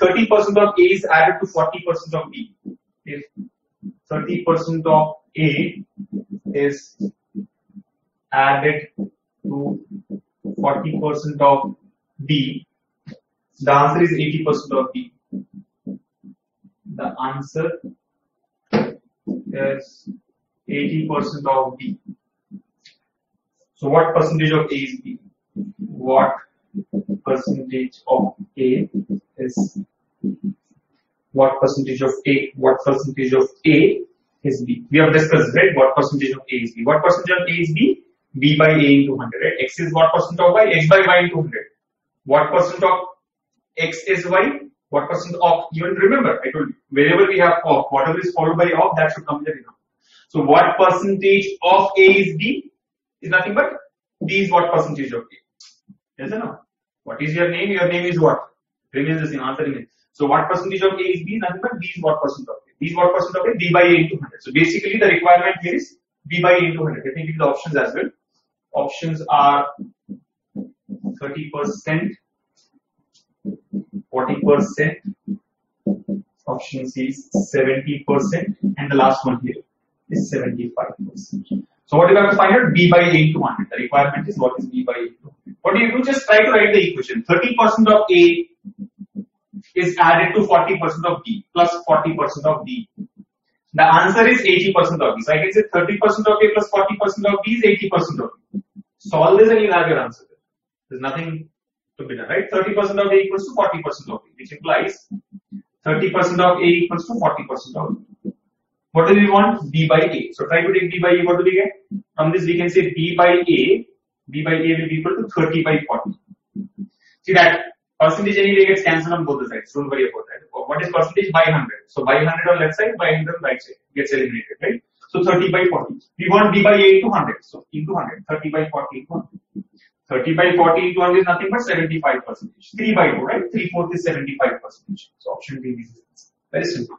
30% of A is added to 40% of B, if 30% of A is added to 40% of B, the answer is 80% of B. The answer is 80% of B. So what percentage of A is B? What percentage of A is what percentage of A? What percentage of A is B? We have discussed, right? What percentage of A is B? What percentage of A is B? B by A into 100, right? X is what percent of Y? X by Y into 100. What percent of X is Y? What percent of, even remember, I told you, wherever we have of, whatever is followed by of, that should come in the. So what percentage of A is B? Is nothing but B is what percentage of A? Yes or no? What is your name? Your name is what? Remains the same, answer remains. So what percentage of A is B? Nothing but B is what percent of A? B is what percent of A? B by A into 100. So basically the requirement here is B by A into 100. Let me give you the options as well. Options are 30%, 40%, option C is 70%, and the last one here is 75%. So what do you have to find out? B by A into 100. The requirement is what is B by A into 100. What do you do? Just try to write the equation. 30% of A is added to 40% of B plus 40% of B. The answer is 80% of B. So I can say 30% of A plus 40% of B is 80% of B. Solve this and you'll have your answer. There's nothing to be done, right? 30% of A equals to 40% of B, which implies 30% of A equals to 40% of B. What do we want? B by A. So try to take B by A. What do we get? From this we can say B by A. B by A will be equal to 30 by 40. See that percentage anyway gets cancelled on both the sides. Don't worry about that. What is percentage? By 100. So by 100 on left side, by 100 on right side gets eliminated, right? So 30 by 40. We want B by A to 100. So into 100. 30 by 40 into 100. 30 by 40 into 100 is nothing but 75 percentage. 3 by 2, right? 3 fourth is 75 percentage. So option B is very simple.